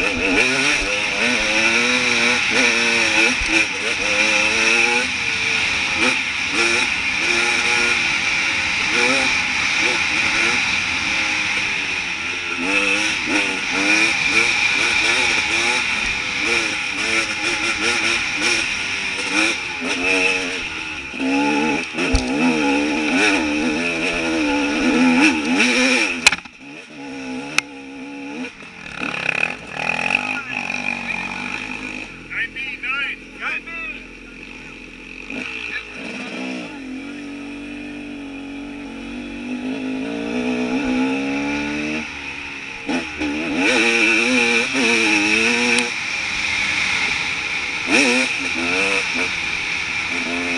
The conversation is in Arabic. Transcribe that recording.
Mm-hmm. بسم الله